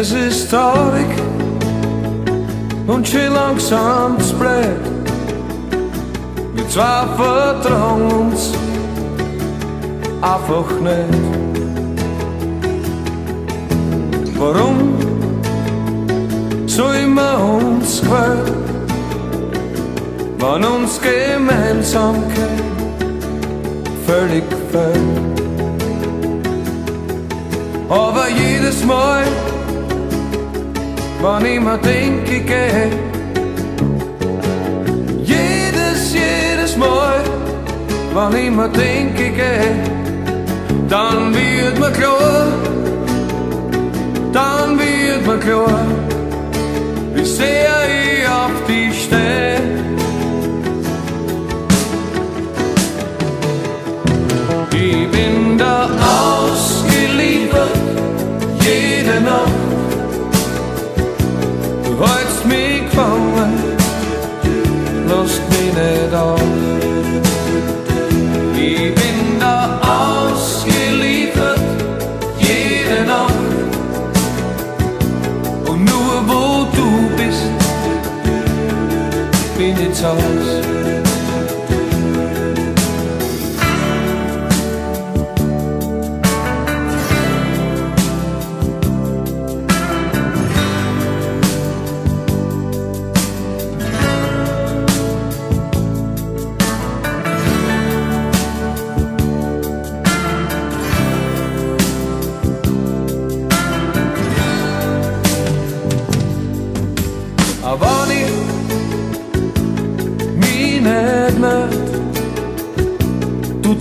Es ist und schön langsam spread. Wir zwei vertrauen uns einfach nicht. Warum soll man uns quälen, wenn uns Gemeinsamkeit völlig fehlt? Aber jedes Mal wann ich mir denke, ich geh. Jedes, jedes Mal, wann ich mir denke, ich geh, dann wird mir klar, dann wird mir klar, wie sehr mich nicht auf. Ich bin da ausgeliefert, jede Nacht. Und nur wo du bist, bin ich zu Hause.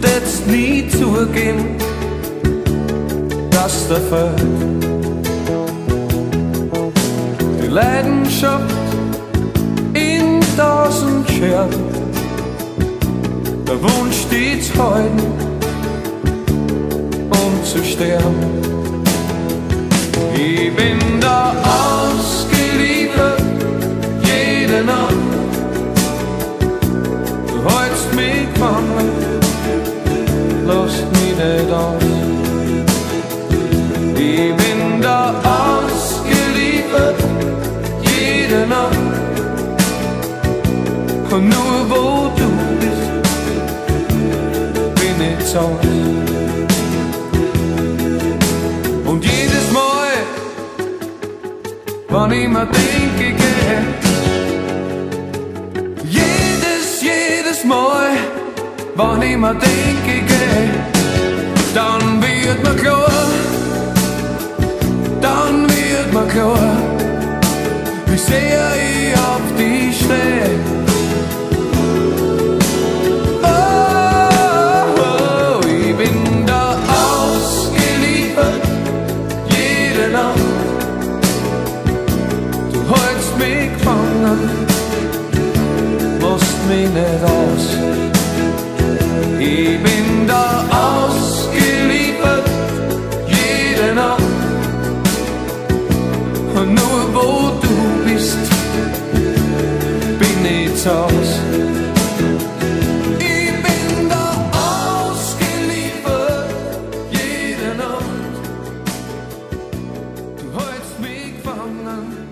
Tätst nie zugeben, dass der fehlt. Die Leidenschaft in tausend Scherben, der Wunsch steht zu halten, um zu sterben. Ich bin da ausgeliefert, aus. Ich bin da ausgeliefert, jede Nacht. Und nur wo du bist, bin ich zu. Und jedes Mal, wann ich mir denke, geh, jedes, jedes Mal, wann ich mir denke, geh, dann wird man klar, dann wird man klar, wie sehr ich auf dich steh. Oh, oh, ich bin da ausgeliefert, jede Nacht. Du hältst mich gefangen, musst mich nicht aus. Aus. Mietshaus. Ich bin da ausgeliefert, jede Nacht. Du hältst mich gefangen.